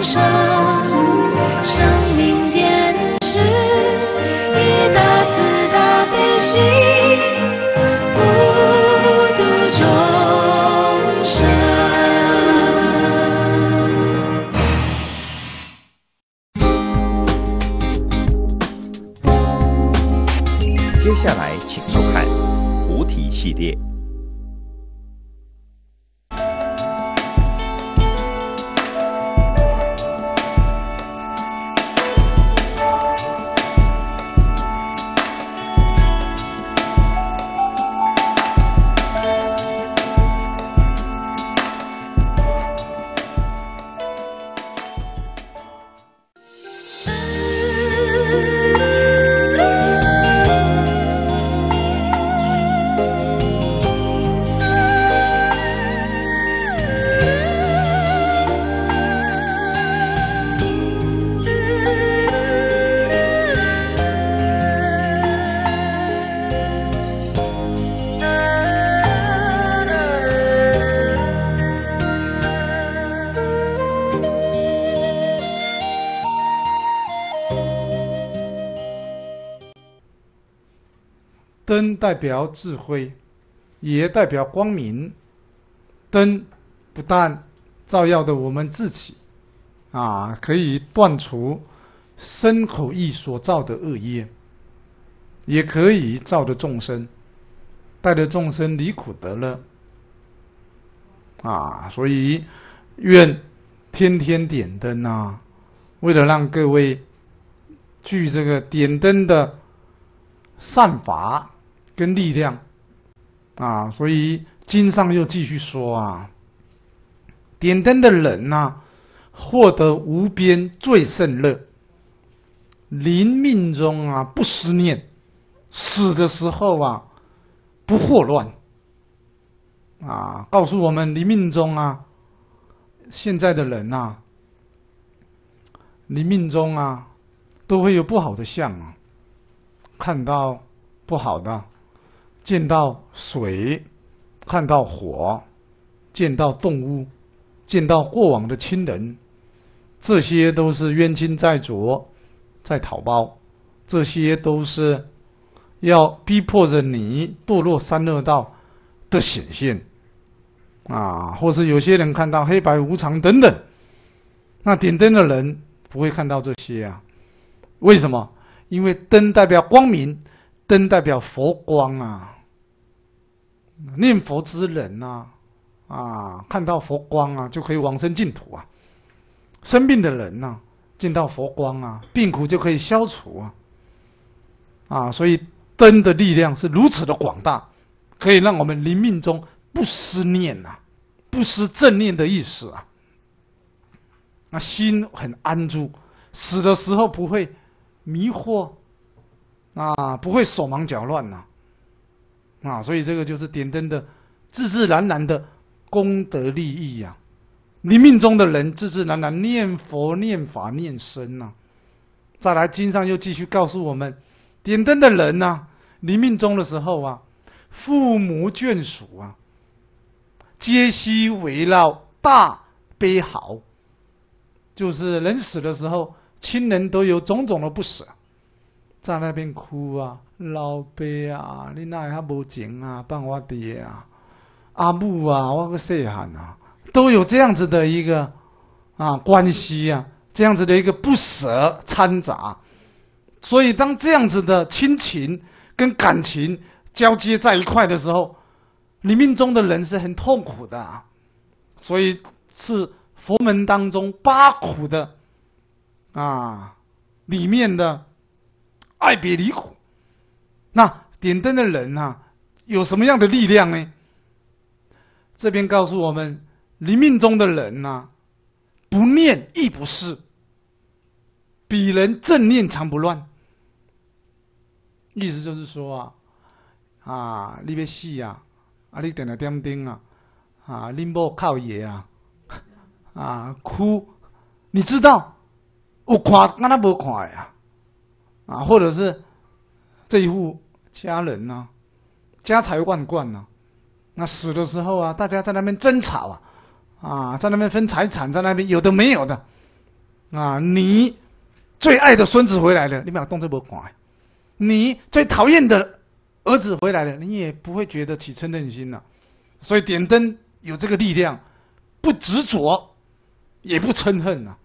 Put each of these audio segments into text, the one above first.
生，灯代表智慧，也代表光明。灯不但照耀的我们自己，啊，可以断除身口意所造的恶业，也可以照着众生，带着众生离苦得乐。啊，所以愿天天点灯啊，为了让各位具这个点灯的善法。跟力量啊，所以经上又继续说啊，点灯的人呐、获得无边最胜乐，临命中啊不思念，死的时候啊不惑乱啊，告诉我们临命中啊，现在的人呐、临命中啊都会有不好的相啊，看到不好的。见到水，看到火，见到动物，见到过往的亲人，这些都是冤亲债主在讨包，这些都是要逼迫着你堕落三恶道的显现啊！或是有些人看到黑白无常等等，那点灯的人不会看到这些啊？为什么？因为灯代表光明，灯代表佛光啊！念佛之人呐、啊，看到佛光啊，就可以往生净土啊。生病的人呐、见到佛光啊，病苦就可以消除啊。啊，所以灯的力量是如此的广大，可以让我们临命中不思念呐、不思正念的意思啊。那心很安住，死的时候不会迷惑啊，不会手忙脚乱呐、啊，所以这个就是点灯的自自然然的功德利益呀、啊。临命中的人自自然然念佛、念法、念身呐、啊。再来，经上又继续告诉我们，点灯的人呐、啊，临命中的时候啊，父母眷属啊，皆悉围绕大悲嚎，就是人死的时候，亲人都有种种的不舍，在那边哭啊。老爸啊，你哪会遐无情啊？放我爹啊，阿母啊，我个细汉啊，都有这样子的一个啊关系啊，这样子的一个不舍掺杂，所以当这样子的亲情跟感情交接在一块的时候，你命中的人是很痛苦的、所以是佛门当中八苦的啊里面的爱别离苦。那点灯的人啊，有什么样的力量呢？这边告诉我们，临命中的人呐、啊，不念亦不是，比人正念常不乱。意思就是说啊，啊，你别死啊，啊，你点了点灯啊，啊，你某靠爷啊，啊，哭，你知道，有看，俺那无看呀，啊或者是。这一户家人呐、啊，家财万贯呐、啊，那死的时候啊，大家在那边争吵啊，啊，在那边分财产，在那边有的没有的，啊，你最爱的孙子回来了，你把动这么快；你最讨厌的儿子回来了，你也不会觉得起嗔恨心了。所以点灯有这个力量，不执着，也不嗔恨呐。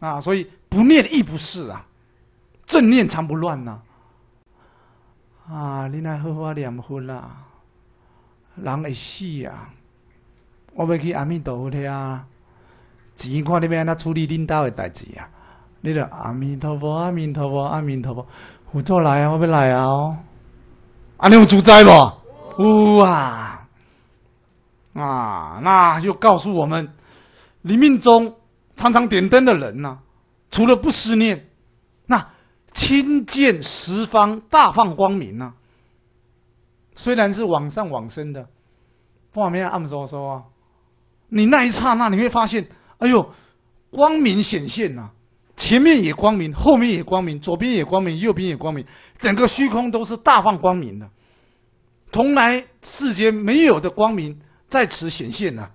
啊，所以不念亦不是啊，正念常不乱呐。啊，你来好好念佛啦，人会死啊！我要去阿弥陀佛啊，钱看你要安怎处理领导的代志啊！你着阿弥陀佛，阿弥陀佛，阿弥陀佛，辅助来啊！我要来啊！哦，安尼有主宰不？有啊！啊，那又告诉我们，你命中常常点灯的人呐，除了不思念，亲见十方大放光明呐。虽然是往上往生的，画面暗飕飕啊，你那一刹那你会发现，哎呦，光明显现呐，前面也光明，后面也光明，左边也光明，右边也光明，整个虚空都是大放光明的，从来世间没有的光明。在此显现呐，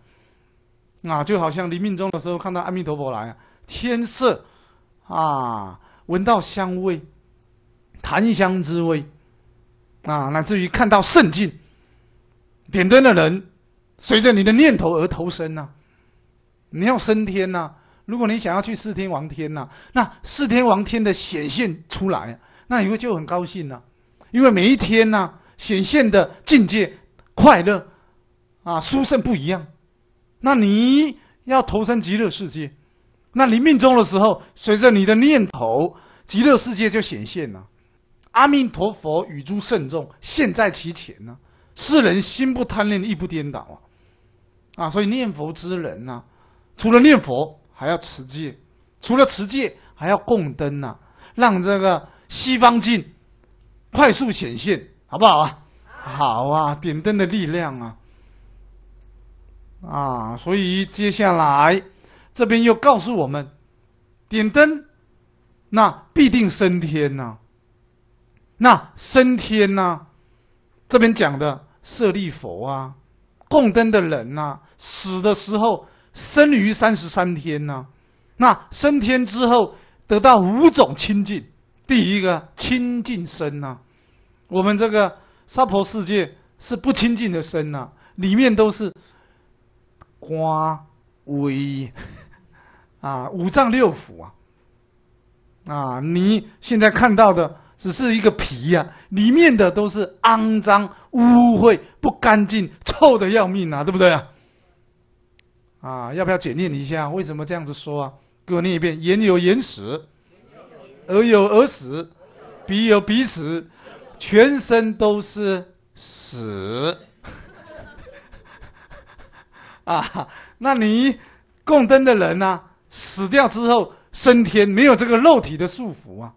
啊，就好像临命终的时候看到阿弥陀佛来，天色啊，闻到香味，檀香之味啊，乃至于看到圣境，点灯的人随着你的念头而投生呐，你要升天呐，如果你想要去四天王天呐，那四天王天的显现出来，那你会就很高兴呐，因为每一天呐显现的境界快乐。啊，殊胜不一样。那你要投身极乐世界，那临命终的时候，随着你的念头，极乐世界就显现了。阿弥陀佛与诸圣众现在其前呢。世人心不贪恋，意不颠倒啊！啊，所以念佛之人呢，除了念佛，还要持戒；除了持戒，还要供灯呐，让这个西方境快速显现，好不好啊？好啊，点灯的力量啊！啊，所以接下来这边又告诉我们，点灯，那必定升天呐。那升天呐，这边讲的舍利佛啊，供灯的人呐，死的时候生于三十三天呐。那升天之后得到五种清净，第一个清净身呐。我们这个娑婆世界是不清净的身呐，里面都是。花威啊，五脏六腑啊，啊！你现在看到的只是一个皮呀，里面的都是肮脏、污秽、不干净、臭的要命啊，对不对啊？啊，要不要检验一下？为什么这样子说啊？给我念一遍：眼有眼屎，耳有耳屎，鼻有鼻屎，全身都是屎。啊，那你供灯的人呢？死掉之后升天，没有这个肉体的束缚啊，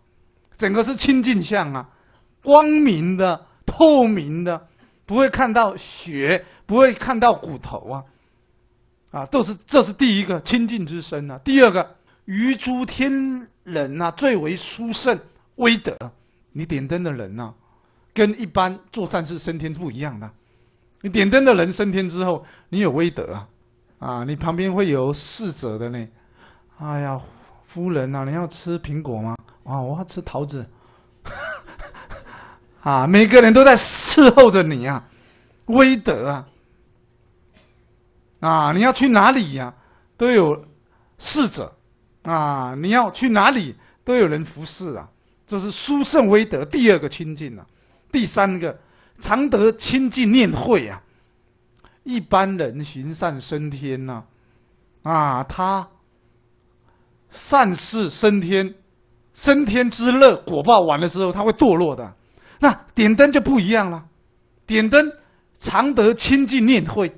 整个是清净相啊，光明的、透明的，不会看到血，不会看到骨头啊，啊，都是这是第一个清净之身啊。第二个，于诸天人呐，最为殊胜威德。你点灯的人呐，跟一般做善事升天不一样的。你点灯的人升天之后，你有威德啊，啊，你旁边会有侍者的呢。哎呀，夫人呐，你要吃苹果吗？啊，我要吃桃子。啊，每个人都在伺候着你啊，威德啊。啊，你要去哪里呀？都有侍者。啊，你要去哪里都有人服侍啊。这是殊胜威德第二个亲近啊，第三个。常得清净念会啊！一般人行善升天呐，啊，他善事升天，升天之乐果报完了之后，他会堕落的。那点灯就不一样了，点灯常得清净念慧，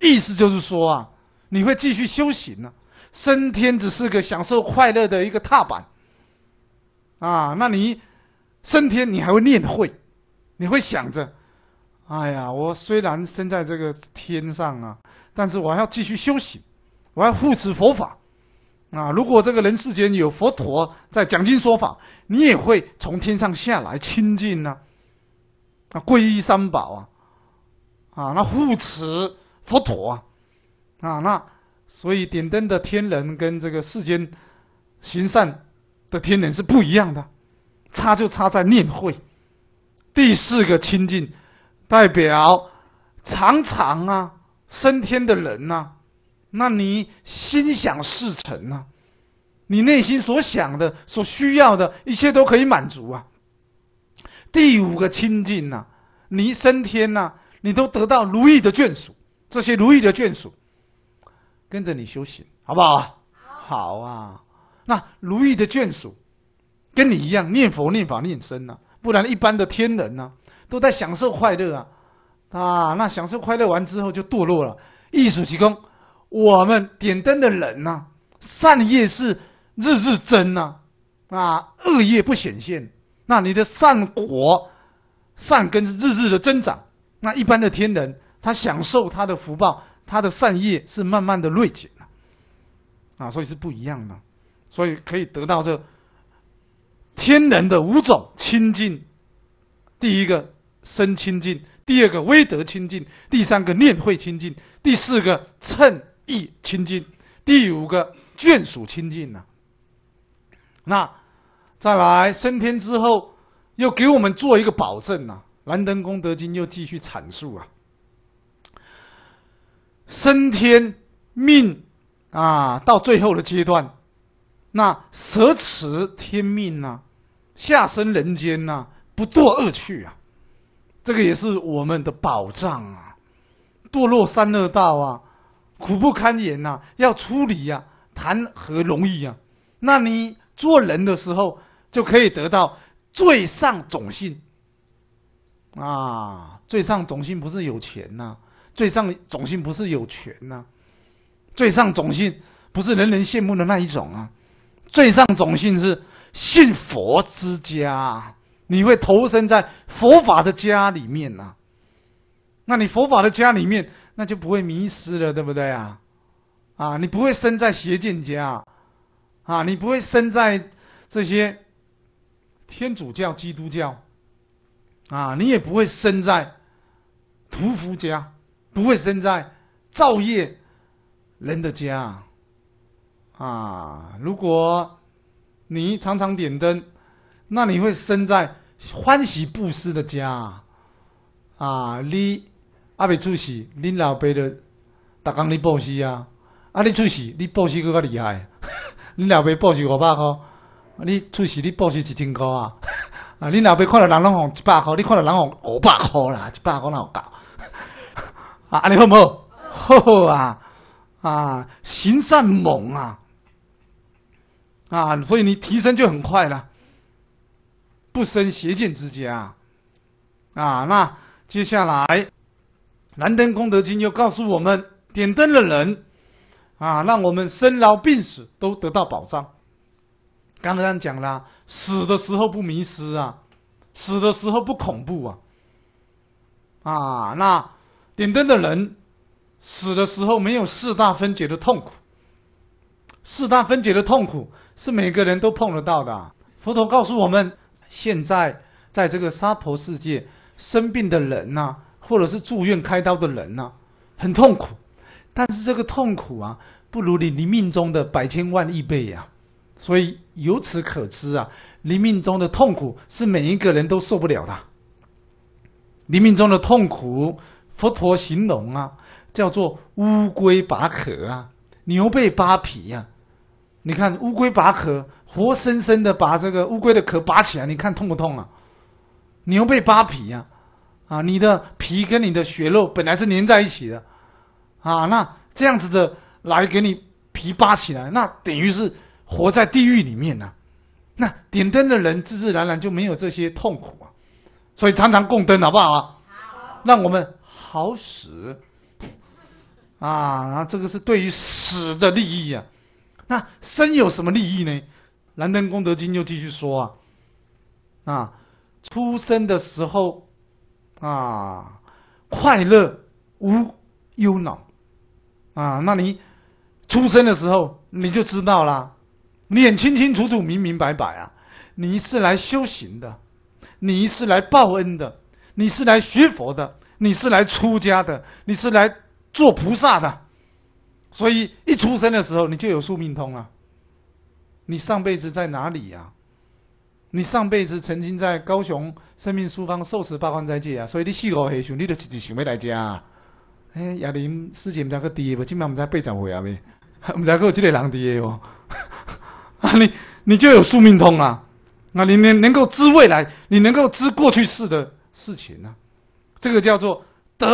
意思就是说啊，你会继续修行呢。升天只是个享受快乐的一个踏板啊，那你升天你还会念慧。你会想着，哎呀，我虽然生在这个天上啊，但是我还要继续修行，我要护持佛法啊。如果这个人世间有佛陀在讲经说法，你也会从天上下来亲近呢，啊，皈依三宝啊，啊，那护持佛陀啊，啊，那所以点灯的天人跟这个世间行善的天人是不一样的，差就差在念慧。第四个清净，代表常常啊升天的人呐、那你心想事成呐、你内心所想的、所需要的一切都可以满足啊。第五个清净呐、你升天呐、你都得到如意的眷属，这些如意的眷属跟着你修行，好不好？好啊。那如意的眷属跟你一样念佛、念法、念僧呐、不然一般的天人呐、都在享受快乐啊啊！那享受快乐完之后就堕落了。艺术提供我们点灯的人呐、善业是日日增呐、啊，恶业不显现。那你的善果、善根是日日的增长。那一般的天人，他享受他的福报，他的善业是慢慢的锐减了，啊，所以是不一样的。所以可以得到这天人的五种清净。第一个身清净，第二个威德清净，第三个念慧清净，第四个称意清净，第五个眷属清净呐、那再来升天之后，又给我们做一个保证呐、啊。燃灯功德经又继续阐述啊，升天命啊，到最后的阶段，那舍此天命呐、下生人间呐、不堕恶趣啊，这个也是我们的保障啊。堕落三恶道啊，苦不堪言呐、要处理呀、谈何容易啊？那你做人的时候，就可以得到最上种姓啊。最上种姓不是有钱呐、最上种姓不是有权呐、最上种姓不是人人羡慕的那一种啊。最上种姓是信佛之家，你会投身在佛法的家里面呐、那你佛法的家里面，那就不会迷失了，对不对啊？啊，你不会生在邪见家，啊，你不会生在这些天主教、基督教，啊，你也不会生在屠夫家，不会生在造业人的家，啊，如果你常常点灯，那你会生在欢喜布施的家，啊，你阿未出世，恁老爸就逐工你报喜啊，啊，你出世你报喜佫较厉害，恁老爸报喜五百箍，你出世你报喜一千箍啊，啊，恁老爸看到人拢互一百箍，你看到人互五百箍啦，一百箍哪有够？啊，安尼好唔好？好啊，啊，行善猛啊，啊，所以你提升就很快了，不生邪见之家，啊，那接下来《燃灯功德经》又告诉我们，点灯的人，啊，让我们生老病死都得到保障。刚才讲了，死的时候不迷失啊，死的时候不恐怖啊，啊，那点灯的人死的时候没有四大分解的痛苦，四大分解的痛苦是每个人都碰得到的、佛陀告诉我们，现在在这个娑婆世界生病的人呐、或者是住院开刀的人呐、很痛苦，但是这个痛苦啊，不如你临命中的百千万亿倍呀、所以由此可知啊，临命中的痛苦是每一个人都受不了的。临命中的痛苦，佛陀形容啊，叫做乌龟拔壳啊，牛被扒皮呀、你看乌龟拔壳，活生生的把这个乌龟的壳拔起来，你看痛不痛啊？牛被扒皮呀、啊，啊你的皮跟你的血肉本来是粘在一起的，啊，那这样子的来给你皮扒起来，那等于是活在地狱里面呐、那点灯的人自自然然就没有这些痛苦啊，所以常常供灯好不好啊？让我们好死啊！然后这个是对于死的利益啊。那生有什么利益呢？《燃灯功德经》又继续说啊，啊，出生的时候啊，快乐无忧恼。啊，那你出生的时候你就知道啦，你很清清楚楚、明明白白啊，你是来修行的，你是来报恩的，你是来学佛的，你是来出家的，你是来做菩萨的。所以一出生的时候，你就有宿命通了，你上辈子在哪里呀？你上辈子曾经在高雄生命书坊受持八关斋戒啊，所以你四五岁时候，你就一直想要来遮啊。哎，亚林师姐毋知个伫个无？今晚毋知八十岁啊未？毋知个有即个人伫个无？啊，你你就有宿命通啊！啊，你能能够知未来，你能够知过去式的事情啊，这个叫做得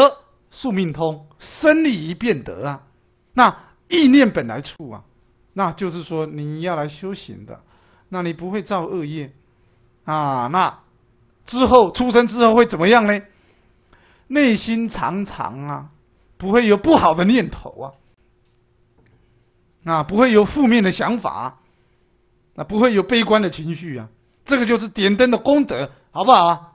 宿命通，生理一变得啊。那意念本来处啊，那就是说你要来修行的，那你不会造恶业啊。那之后出生之后会怎么样呢？内心常常啊，不会有不好的念头啊，啊，不会有负面的想法，啊，不会有悲观的情绪啊。这个就是点灯的功德，好不好？好。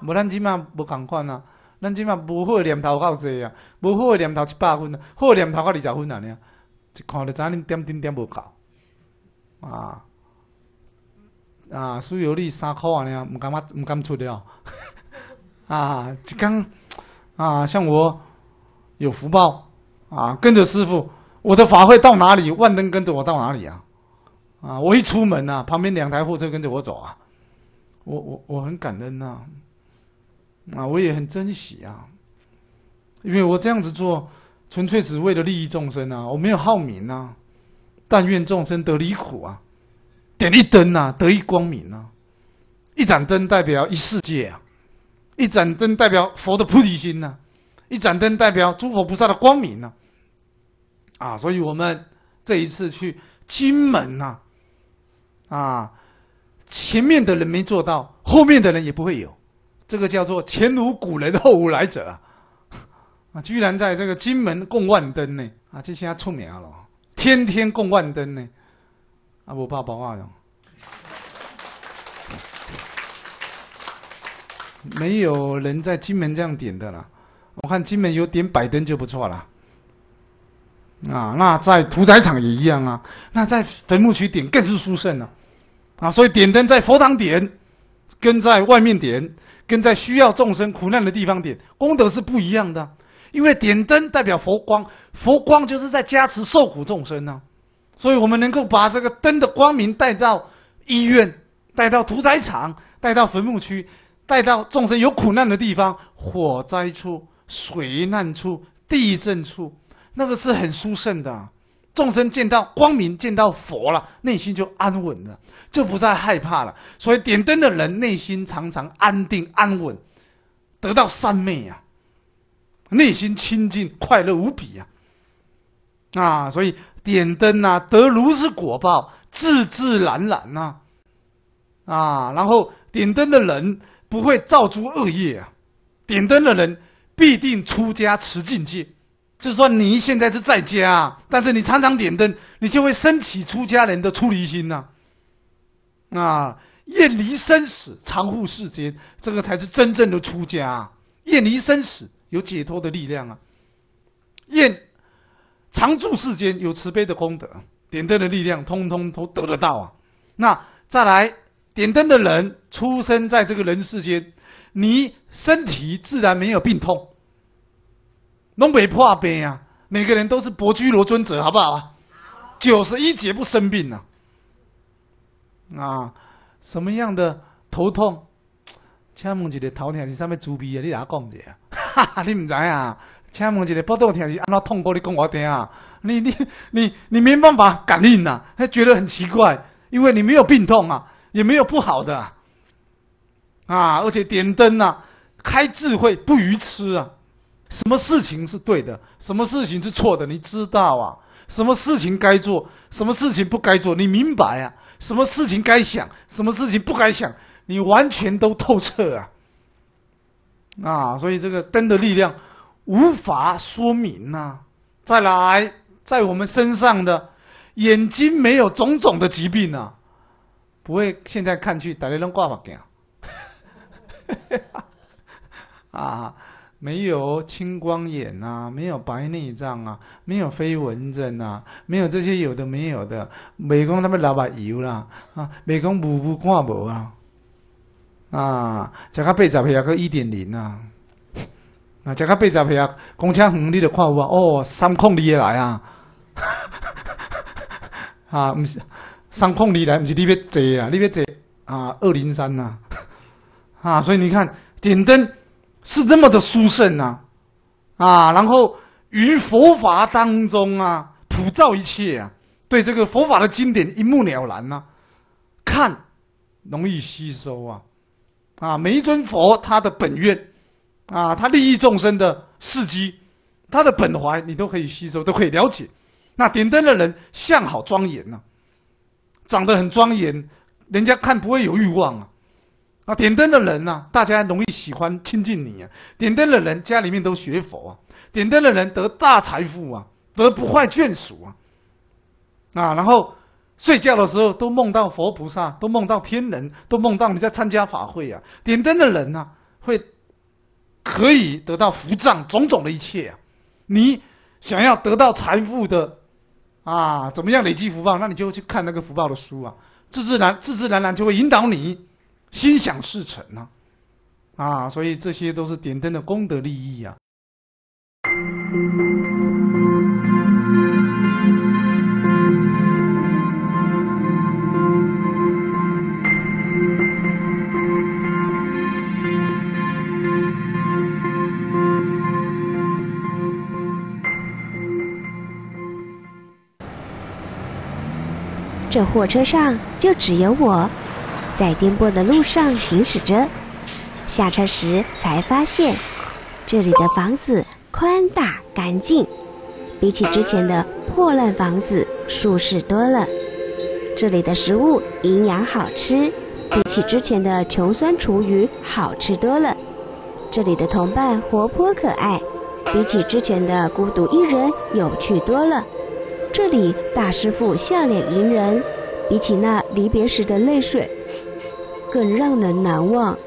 无咱即马无共款啊，咱即马无好念头够济啊，无好念头一百分啊，好念头到二十分啊，尔一看就知恁点点点无够啊啊！输油率三箍啊，尔毋敢毋敢出了 啊！一工啊，像我有福报啊，跟着师傅，我的法会到哪里，万能跟着我到哪里啊！啊！我一出门啊，旁边两台货车跟着我走啊，我我我很感恩呐，啊，我也很珍惜啊，因为我这样子做，纯粹只为了利益众生啊，我没有好名啊，但愿众生得离苦啊，点一灯啊，得一光明啊，一盏灯代表一世界啊，一盏灯代表佛的菩提心呐，一盏灯代表诸佛菩萨的光明呐，啊，所以我们这一次去金门呐。啊，前面的人没做到，后面的人也不会有，这个叫做前无古人后无来者啊！啊，居然在这个金门供万灯呢！啊，这下出名了，天天供万灯呢！啊，我爸爸话哟，没有人在金门这样点的啦。我看金门有点百灯就不错啦。啊，那在屠宰场也一样啊，那在坟墓区点更是殊胜了，啊，所以点灯在佛堂点，跟在外面点，跟在需要众生苦难的地方点，功德是不一样的。因为点灯代表佛光，佛光就是在加持受苦众生呢，所以我们能够把这个灯的光明带到医院，带到屠宰场，带到坟墓区，带到众生有苦难的地方，火灾处、水难处、地震处。那个是很殊胜的，众生见到光明，见到佛了，内心就安稳了，就不再害怕了。所以点灯的人内心常常安定安稳，得到三昧呀，内心清净快乐无比呀。啊，啊所以点灯呐，得如是果报，自自然然呐。啊，然后点灯的人不会造诸恶业啊，点灯的人必定出家持境界。就是说，你现在是在家，但是你常常点灯，你就会升起出家人的出离心呐。啊，厌离生死，常护世间，这个才是真正的出家。厌离生死，有解脱的力量啊。厌常住世间，有慈悲的功德，点灯的力量，通通都得得到啊。那再来，点灯的人出生在这个人世间，你身体自然没有病痛。拢未破病啊！每个人都是伯居罗尊者，好不好？九十一劫不生病啊！啊，什么样的头痛？请问一个头疼是啥物滋味啊？你哪讲者啊？哈哈，你唔知啊？请问一个腹肚疼是安怎痛过？你讲我听啊！你你你你没办法感应呐，他觉得很奇怪，因为你没有病痛啊，也没有不好的啊，而且点灯啊，开智慧不愚痴啊。什么事情是对的，什么事情是错的，你知道啊？什么事情该做，什么事情不该做，你明白啊？什么事情该想，什么事情不该想，你完全都透彻啊！啊，所以这个灯的力量无法说明呐。再来，在我们身上的眼睛没有种种的疾病啊，不会现在看去大家拢挂目镜 啊。没有青光眼呐，没有白内障啊，没有飞蚊症啊，没有这些有的没有的，美工他们老把油啦啊，美工无不看无啊，啊，加个八十岁个一点零啊，啊，加个八十岁公车远你就看有啊，哦，三控二来啊，啊，不是三控你来，不是你要坐啊，你要坐啊二零三呐，啊，所以你看点灯是这么的殊胜呐，啊，然后于佛法当中啊普照一切啊，对这个佛法的经典一目了然呐，看容易吸收啊，啊，每一尊佛他的本愿啊，他利益众生的事迹，他的本怀你都可以吸收，都可以了解。那点灯的人相好庄严呐，长得很庄严，人家看不会有欲望啊。啊，点灯的人呐，大家容易喜欢亲近你啊。点灯的人家里面都学佛啊，点灯的人得大财富啊，得不坏眷属啊。啊，然后睡觉的时候都梦到佛菩萨，都梦到天人，都梦到你在参加法会啊。点灯的人呢，会可以得到福障种种的一切啊。你想要得到财富的。啊，怎么样累积福报？那你就去看那个福报的书啊，自自然、自自然然就会引导你心想事成啊！啊，所以这些都是点灯的功德利益啊。这货车上就只有我，在颠簸的路上行驶着。下车时才发现，这里的房子宽大干净，比起之前的破烂房子舒适多了。这里的食物营养好吃，比起之前的穷酸厨余好吃多了。这里的同伴活泼可爱，比起之前的孤独一人有趣多了。这里大师傅笑脸迎人，比起那离别时的泪水，更让人难忘。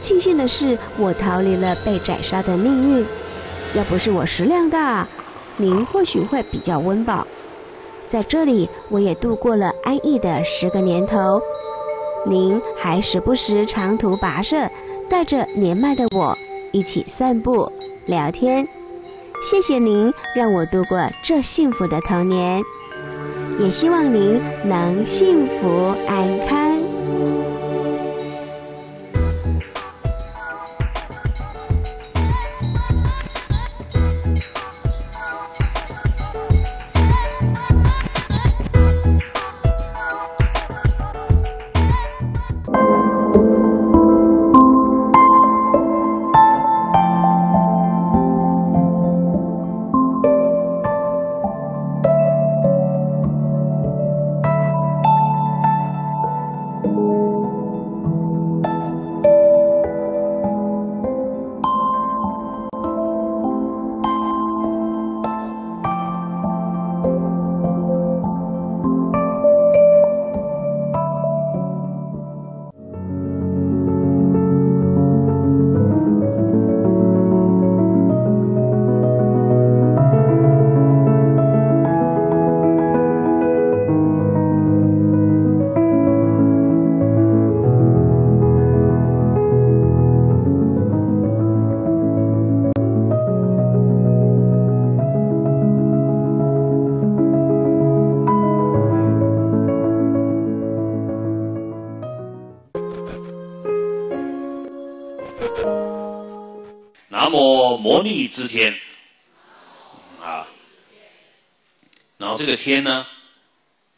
庆幸的是，我逃离了被宰杀的命运。要不是我食量大，您或许会比较温饱。在这里，我也度过了安逸的十个年头。您还时不时长途跋涉，带着年迈的我一起散步聊天。谢谢您让我度过这幸福的童年，也希望您能幸福安康。个天呢，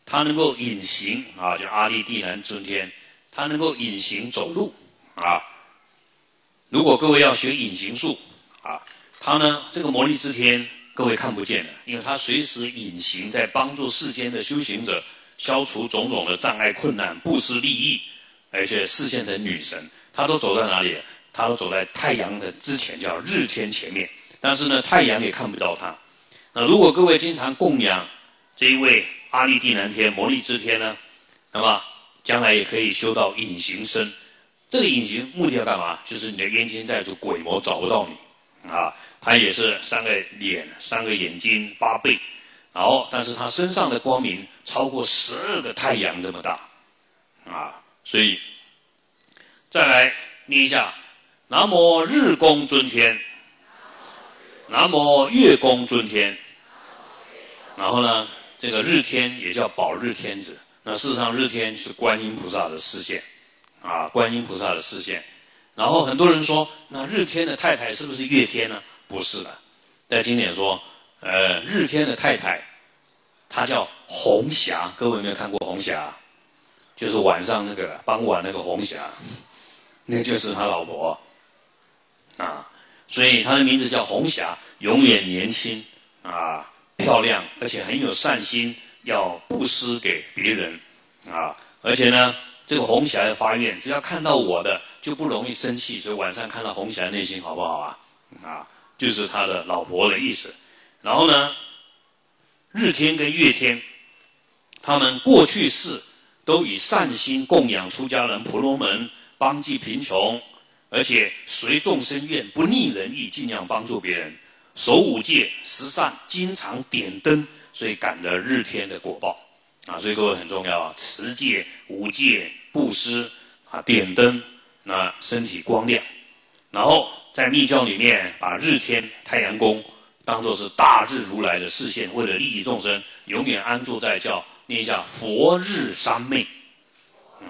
它能够隐形啊，叫阿利地南尊天，它能够隐形走路啊。如果各位要学隐形术啊，它呢这个魔力之天，各位看不见的，因为它随时隐形在帮助世间的修行者消除种种的障碍困难，不施利益，而且视线的女神，她都走在哪里？她都走在太阳的之前，叫日天前面。但是呢，太阳也看不到他。那如果各位经常供养这一位阿利地南天、魔力之天呢，那么将来也可以修到隐形身。这个隐形目的要干嘛？就是你的冤亲债主、鬼魔找不到你啊。他也是三个脸、三个眼睛、八倍，然后但是他身上的光明超过十二个太阳这么大啊。所以再来念一下。南无日公尊天，南无月公尊天，然后呢，这个日天也叫宝日天子，那事实上日天是观音菩萨的视线，啊，观音菩萨的视线。然后很多人说，那日天的太太是不是月天呢？不是的，在经典说，呃，日天的太太，她叫红霞。各位有没有看过红霞？就是晚上那个傍晚那个红霞，那就是他老婆，啊，所以他的名字叫红霞，永远年轻啊，漂亮，而且很有善心，要布施给别人，啊，而且呢，这个红霞的发愿，只要看到我的就不容易生气，所以晚上看到红霞内心好不好啊？啊，就是他的老婆的意思。然后呢，日天跟月天，他们过去世。都以善心供养出家人、婆罗门，帮济贫穷，而且随众生愿，不逆人意，尽量帮助别人，守五戒、十善，经常点灯，所以感得日天的果报啊！所以各位很重要啊，持戒、五戒、布施啊，点灯，那身体光亮。然后在密教里面，把日天太阳宫当作是大日如来的视线，为了利益众生，永远安住在叫。念一下佛日三昧，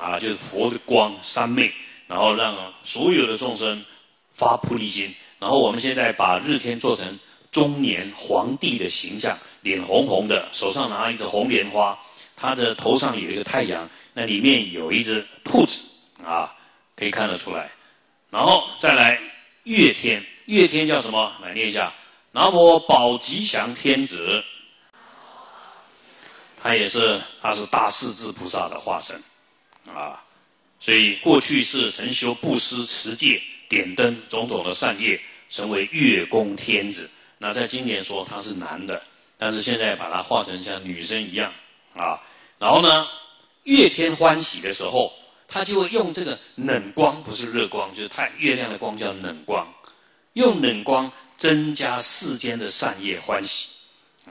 啊，就是佛的光三昧，然后让所有的众生发菩提心。然后我们现在把日天做成中年皇帝的形象，脸红红的，手上拿一只红莲花，他的头上有一个太阳，那里面有一只兔子，啊，可以看得出来。然后再来月天，月天叫什么？来念一下：南无宝吉祥天子。他也是，他是大势至菩萨的化身，啊，所以过去是曾修布施、持戒、点灯种种的善业，成为月宫天子。那在今年说他是男的，但是现在把他化成像女生一样，啊，然后呢，月天欢喜的时候，他就会用这个冷光，不是热光，就是太月亮的光叫冷光，用冷光增加世间的善业欢喜。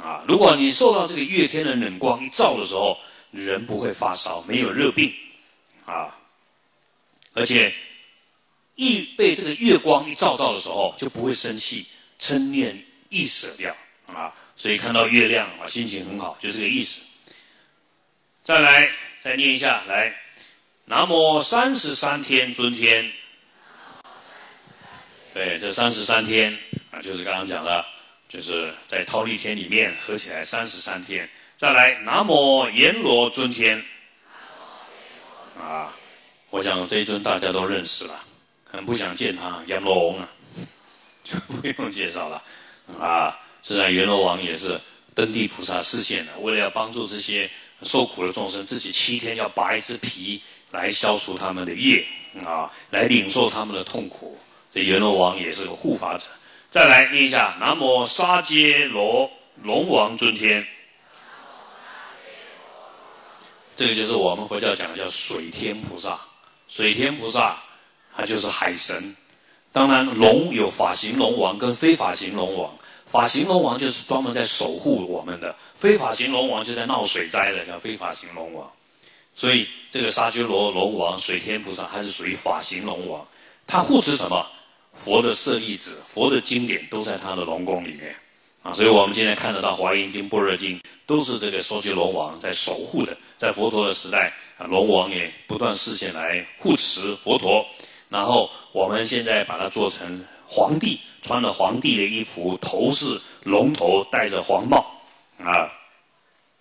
啊，如果你受到这个月天的冷光一照的时候，人不会发烧，没有热病，啊，而且一被这个月光一照到的时候，就不会生气，嗔念易舍掉，啊，所以看到月亮啊，心情很好，就这个意思。再来，再念一下，来，南无三十三天尊天，对，这三十三天啊，就是刚刚讲的。就是在忉利天里面合起来三十三天，再来南无阎罗尊天，啊，我想这一尊大家都认识了，很不想见他阎罗王啊，就不用介绍了，啊，现在阎罗王也是登地菩萨示现的，为了要帮助这些受苦的众生，自己七天要拔一只皮来消除他们的业啊，来领受他们的痛苦，这阎罗王也是个护法者。再来念一下：南无沙揭罗龙王尊天。这个就是我们佛教讲的叫水天菩萨。水天菩萨，他就是海神。当然，龙有法形龙王跟非法形龙王。法形龙王就是专门在守护我们的，非法形龙王就在闹水灾的，叫非法形龙王。所以，这个沙丘罗龙王水天菩萨，还是属于法形龙王。他护持什么？佛的舍利子，佛的经典都在他的龙宫里面，啊，所以我们今天看得到《华严经》《般若经》，都是这个说觉龙王在守护的。在佛陀的时代，啊，龙王也不断示现来护持佛陀。然后我们现在把它做成皇帝，穿了皇帝的衣服，头是龙头，戴着黄帽，啊，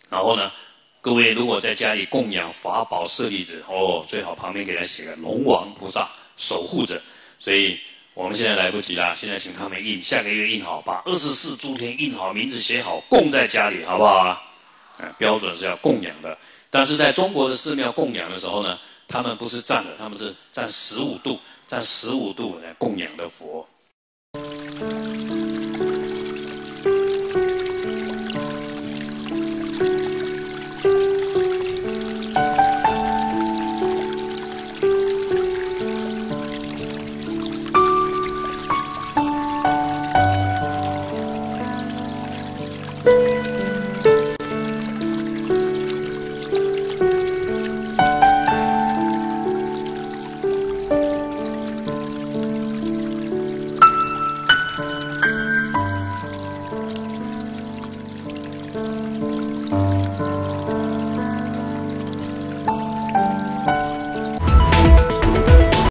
然后呢，各位如果在家里供养法宝舍利子，哦，最好旁边给他写个龙王菩萨守护着，所以。我们现在来不及了，现在请他们印，下个月印好，把二十四诸天印好，名字写好，供在家里，好不好啊？啊，标准是要供养的。但是在中国的寺庙供养的时候呢，他们不是站的，他们是站十五度，站十五度来供养的佛。